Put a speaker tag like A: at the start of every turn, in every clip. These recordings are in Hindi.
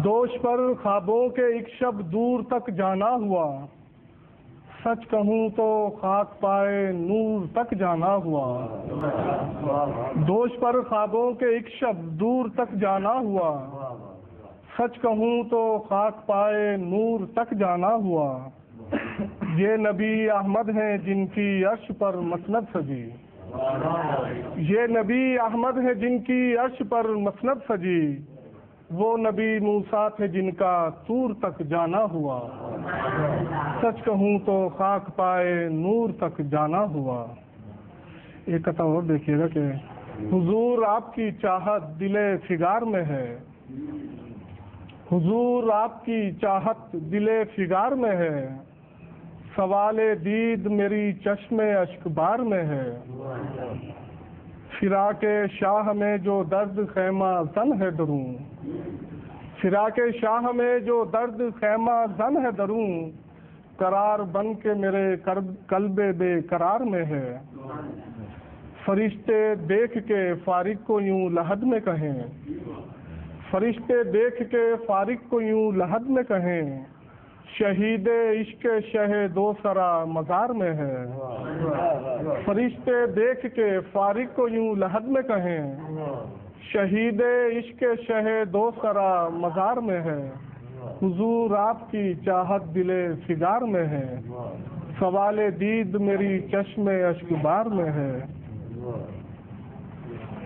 A: दोष पर ख्वाबों के एक शब दूर तक जाना हुआ। सच कहूँ तो खाक पाए नूर तक जाना हुआ। दोष पर ख्वाबों के एक शब दूर तक जाना हुआ। सच कहूँ तो खाक पाए नूर तक जाना हुआ। ये नबी अहमद हैं जिनकी अर्श पर मसनद सजी। ये नबी अहमद है जिनकी अर्श पर मसनद सजी। वो नबी मूसा थे जिनका तूर तक जाना हुआ। सच कहूँ तो खाक पाए नूर तक जाना हुआ। एक कथा और देखिएगा कि हुजूर आपकी चाहत दिले फिगार में है। हुजूर आपकी चाहत दिले फिगार में है। सवाल दीद मेरी चश्मे अश्कबार में है। फिराक शाह में जो दर्द खैमा जन है दरूं फिराक शाह में जो दर्द खैमा जन है दरूं करार बन के मेरे कल्बे बेकरार में है। फरिश्ते देख के फारिग को यूँ लहद में कहें। फरिश्ते देख के फारिग को यूँ लहद में कहें। शहीद इश्क शह दो सरा मजार में है। फरिश्ते देख के फारिग को यूँ लहद में कहें, शहीद इश्क शह दो सरा मजार में है। हुजूर आपकी चाहत दिले फिगार में है। सवाल दीद मेरी चश्मे अशकबार में है।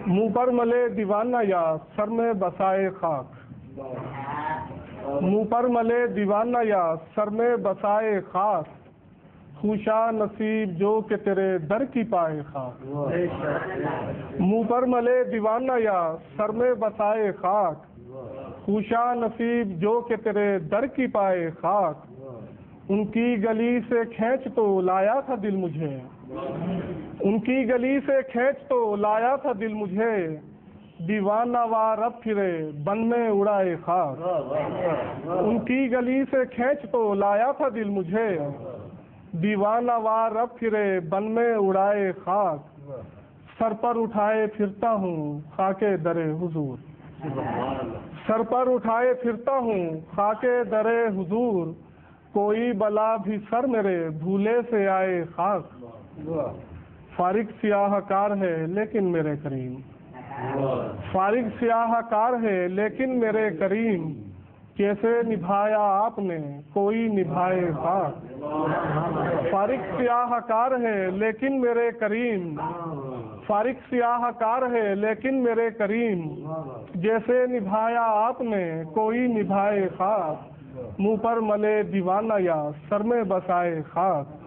A: मुँह पर मले दीवाना या सर में बसाए खाक। मुँह पर मले दीवाना या, सर में बसाए खास। खुशा नसीब जो के तेरे दर की पाए खाक मुँह पर मले दीवाना या, सर में बसाए खाक। खुशा नसीब जो के तेरे दर की पाए खाक। उनकी गली से खेच तो लाया था दिल मुझे। उनकी गली से खेच तो लाया था दिल मुझे। दीवाना वार अब फिरे बन में उड़ाए खाक उनकी गली से खेच तो लाया था दिल मुझे। दीवाना वार अब फिरे बन में उड़ाए खाक सर पर उठाए फिरता हूँ खाके दरे हुजूर। सर पर उठाए फिरता हूँ खाके दरे हुजूर। कोई बला भी सर मेरे भूले से आए खाक फारिक सियाहकार है लेकिन मेरे करीम। फारिग सियाहकार है, लेकिन मेरे करीम, कैसे निभाया आपने? कोई निभाए बात। फारिग सियाहकार है, लेकिन मेरे करीम। फारिग सियाहकार है, लेकिन मेरे करीम। जैसे निभाया आपने, कोई निभाए खाक। मुँह पर मले दीवाना या, सर में बसाए खाक।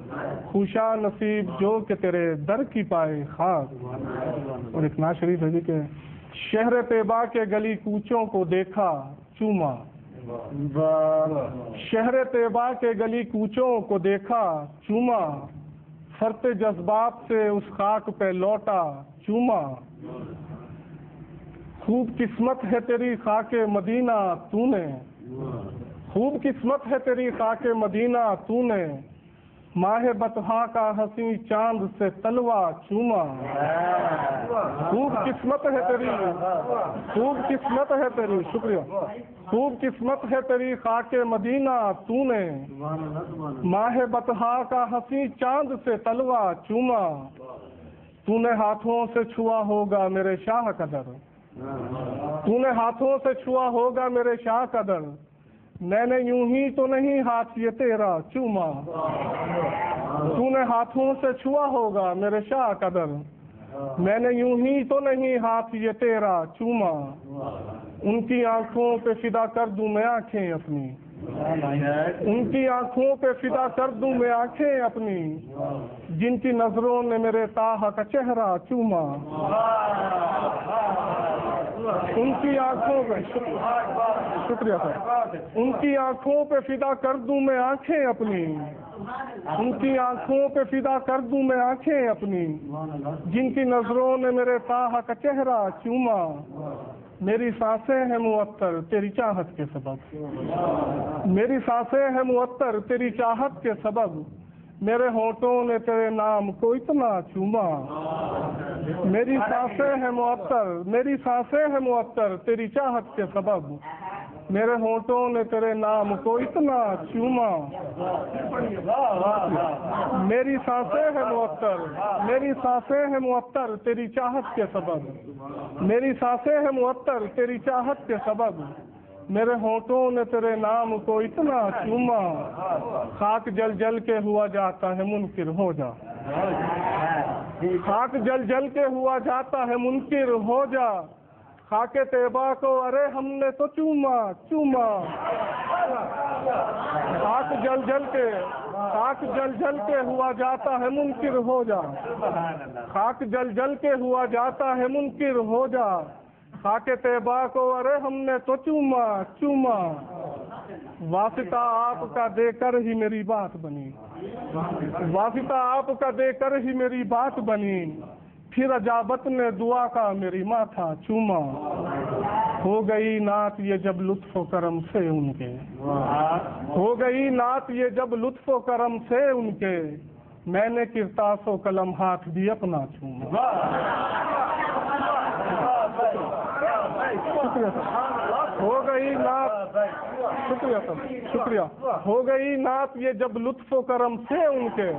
A: खुशा नसीब जो के तेरे दर की पाए खाक। और एक ना शरीफ है जी के शहर तेबा के गली कूचों को देखा चूमा। शहर तेबा के गली कूचों को देखा चूमा। फरते जज्बात से उस खाक पे लौटा चूमा। खूब किस्मत है तेरी खाके मदीना तूने। खूब किस्मत है तेरी खाके मदीना तूने। माह बतहा का हसी चाँद से तलवा चूमा। खूब किस्मत है तेरी। खूब किस्मत है तेरी, शुक्रिया। खूब किस्मत है तेरी खाके मदीना तूने। माह बतहा का हसी चाँद से तलवा चूमा। तूने हाथों से छुआ होगा मेरे शाह कदर। तूने हाथों से छुआ होगा मेरे शाह कदर। मैंने यूँ ही तो नहीं हाथ ये तेरा चूमा। तूने हाथों से छुआ होगा मेरे शाह कदर। मैंने यूँ ही तो नहीं हाथ ये तेरा चूमा। उनकी आँखों पे फिदा कर दूँ मैं आँखें अपनी। उनकी आँखों पे फिदा कर दूँ मैं आँखें अपनी। जिनकी नज़रों ने मेरे ताह का चेहरा चूमा। उनकी आँखों पे। शुक्रिया सर। उनकी आँखों पे फिदा कर दूँ मैं आँखें अपनी। उनकी आँखों पे फिदा कर दूँ मैं आँखें अपनी। जिनकी नज़रों ने मेरे ताह का चेहरा चूमा। मेरी साँसें हैं मुअत्तर तेरी चाहत के सबब। मेरी साँसें हैं मुअत्तर तेरी चाहत के सबब। मेरे होठों ने तेरे नाम को इतना चूमा। मेरी साँसें हैं मुअत्तर, मेरी साँसें हैं मुअत्तर, तेरी चाहत के सबब। मेरे होठों ने तेरे नाम को इतना चूमा। मेरी साँसें हैं मुअत्तर, मेरी साँसें हैं मुअत्तर, तेरी चाहत के सबब। मेरी साँसें हैं मुअत्तर, तेरी चाहत के सबब। मेरे होठों ने तेरे नाम को इतना चूमा। खाक जल जल के हुआ जाता है मुनकिर हो जा। खाक जल जल के हुआ जाता है, मुनकिर हो जा। खाके तेबा को, अरे हमने तो चूमा चूमा। खाक जल जल के, खाक जल जल के हुआ जाता है, मुनकिर हो जा। खाक जल जल के हुआ जाता है, मुनकिर हो जा। खाके तेबा को, अरे हमने तो चूमा चूमा। वासिता आपका देकर ही मेरी बात बनी। वासिता आपका देकर ही मेरी बात बनी। फिर अजाबत ने दुआ का मेरी माथा चूमा। हो गई नात ये जब लुत्फ करम से उनके। हो गई नात ये जब लुत्फ करम से उनके। मैंने किरतासो कलम हाथ भी अपना चूमा। हो गई नात। शुक्रिया सर, शुक्रिया। हो गई नात ये जब लुत्फ करम से उनके।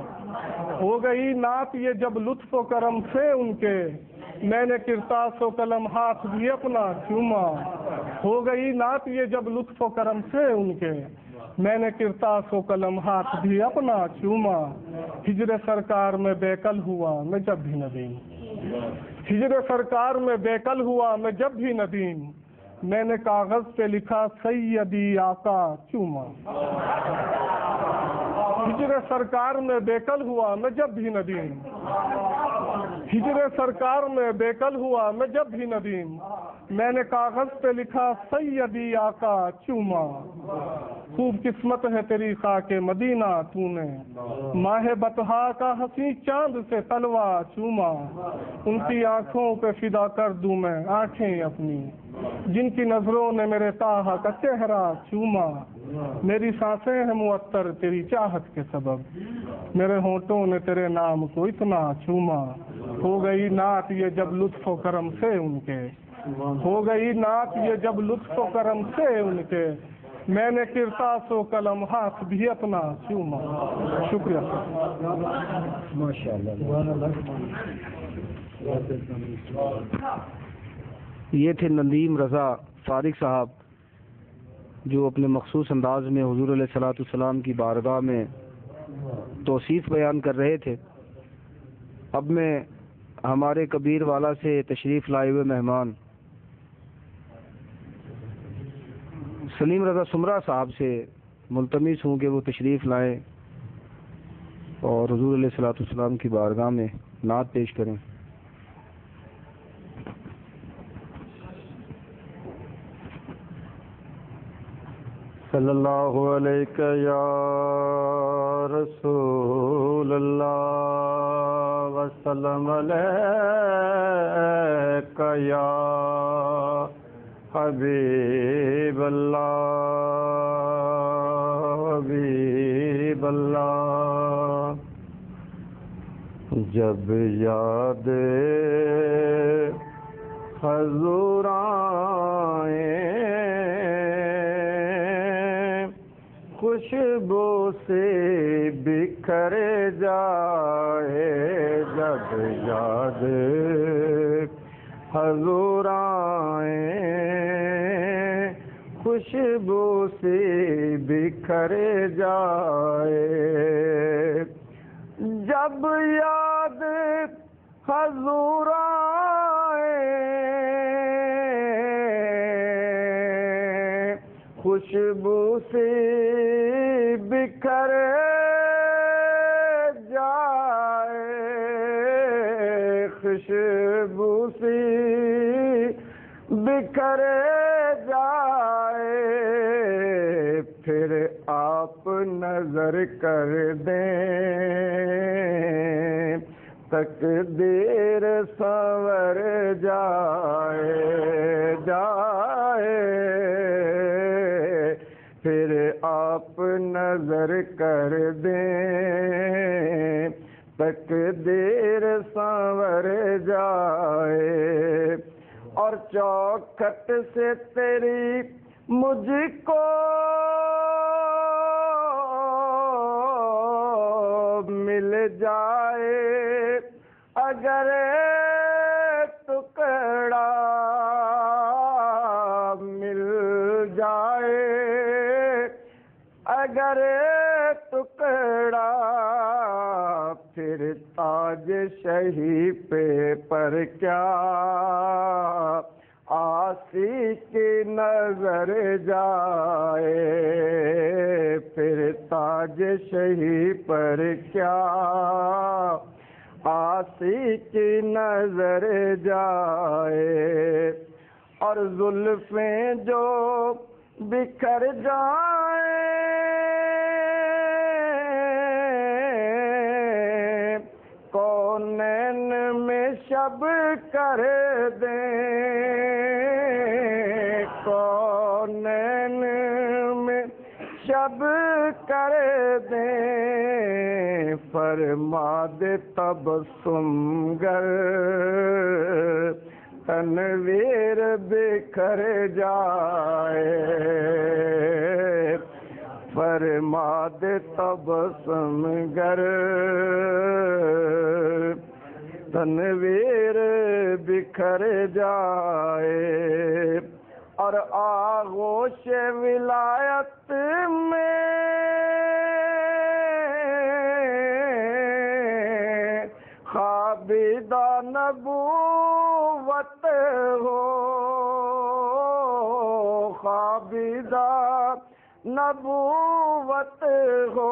A: हो गई नात ये जब लुत्फ करम से उनके। मैंने किरतास कलम हाथ भी अपना चूमा। हो गई नात ये जब लुत्फ करम से उनके। मैंने किरतास कलम हाथ भी अपना चूमा। हिजर सरकार में बेकल हुआ मैं जब भी नदीम। हिजर सरकार में बेकल हुआ मैं जब भी नदीम। मैंने कागज़ पे लिखा, सैयदी आका चूमा। हिजरे सरकार में बेकल हुआ, मैं जब भी नदीम। हिजरे सरकार में बेकल हुआ, मैं जब भी नदीम। मैंने कागज़ पे लिखा, सैयदी आका चूमा। खूब किस्मत है तेरी खाके मदीना तूने। माह बतहा का हँसी चाँद से तलवा चूमा। उनकी आँखों पे फिदा कर दूँ मैं, आँखें अपनी। जिनकी नज़रों ने मेरे ताहा का चेहरा चूमा। मेरी साँसें हैं मुअत्तर, तेरी चाहत के सबब। मेरे होठों ने तेरे नाम को इतना चूमा। हो गई नात ये जब लुत्फ करम से उनके। हो गई नात ये जब लुत्फ करम से उनके। मैंने किरता सो कलम हाथ भी अपना चूमा। शुक्रिया
B: ये थे नदीम रज़ा फारिक साहब, जो अपने मखसूस अंदाज में हजूर सलाम की बारगाह में तोसीफ़ बयान कर रहे थे। अब मैं हमारे कबीर वाला से तशरीफ़ लाए हुए मेहमान, सलीम रज़ा सुमरा साहब से मुलतमस हूँ कि वो तशरीफ़ लाएँ और हजूर सलाम की बारगाह में नात पेश करें। सल्लल्लाहु अलैहि या रसूल अल्लाह वसल्लम अलैका या हबीब अल्लाह हबीब जब याद हजूर खुशबू से बिखर जाए जब याद। हजूर आए खुशबू से बिखर जाए। जब याद हजूर आए खुशबू से बिखर जाए, फिर आप नज़र कर दें। तक देर संवर जाए जाए। फिर आप नज़र कर दें। तक देर सांवर जाए और चौखट से तेरी मुझको मिल जाए। अगर टुकड़ा मिल जाए अगर टुकड़ा फिर ताज शही पे पर क्या आसी की नज़र जाए? फिर ताज शही पर क्या आसी की नज़र जाए? और जुल्फें जो बिखर जाए शब कर दे। कौनैन में शब कर दे? फरमा दे तब सुमगर तनवीर बिखर जाए। फरमा दे तब समगर तनवीर बिखर जाए। और आगोश विलायत में खाबिदा नबूवत हो। खाबिदा नबूवत हो।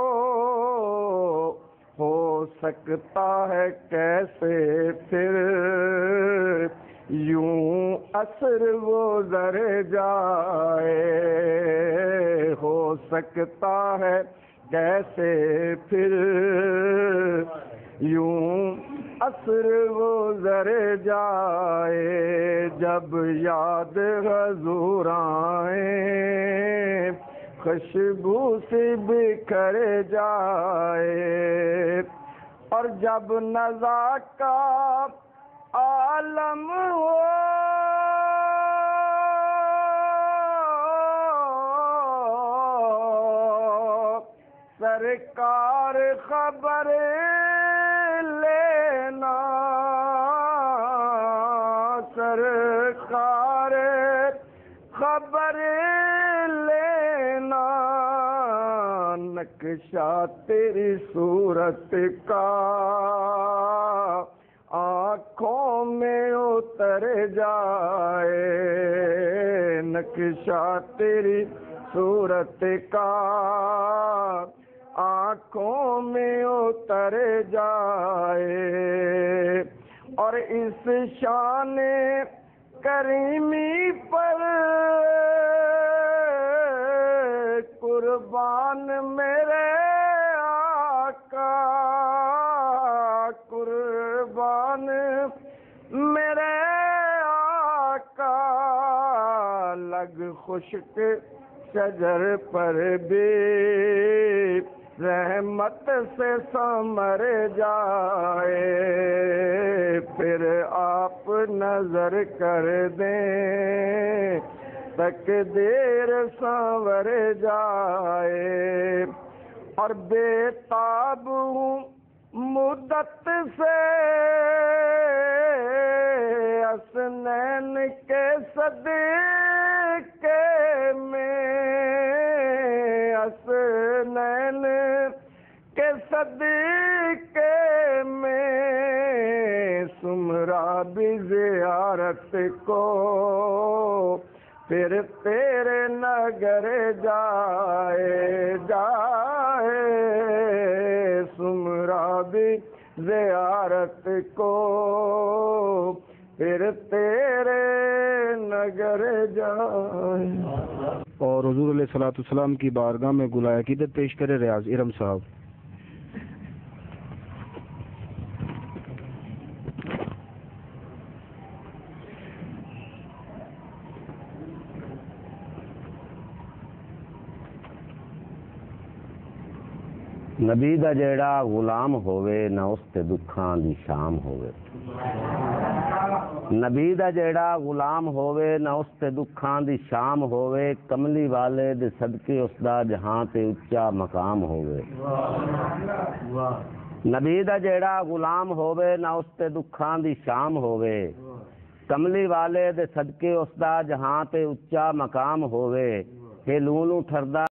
B: सकता है कैसे फिर? यूँ असर वो जर जाए। हो सकता है कैसे फिर? यूँ असर वो जर जाए जब याद हजूर आए खुशबू से बिखर जाए। और जब नजा का आलम हो सरकार खबर लेना सरकार खबर लेना नक्शा तेरी सूरत का। आँखों में उतर जाए, नक्शा तेरी सूरत का। आँखों में उतर जाए और इस शान करीमी पर कुर्बान मेरे लग खुश्क शजर पर भी। रहमत से समर जाए, फिर आप नज़र कर दें। तक देर संवर जाए, और बेताब हूँ मुद्दत से। असनैन के सदके में असनैन के सदके में सुमरा भी जियारत को। फिर तेरे नगर जाए जाए सुमरा भी जियारत को। फिर तेरे नगर जाए।
C: और हजूर सलाम की बारगाह में गुलाया किदत पेश करे रियाज इरम साहब।
D: नबी का जेड़ा गुलाम होवे ना उसते दुखा की शाम होवे। नबी का जेड़ा गुलाम होवे ना उसते दुखां दी शाम होवे कमली वाले दे सदके उसका जहाँ ते उच्चा मकाम होवे नबी का जेड़ा गुलाम होवे ना उसते दुखां दी शाम होवे कमली वाले दे सदके उसका जहाँ ते उच्चा मकाम होवे हे लूलू ठरदा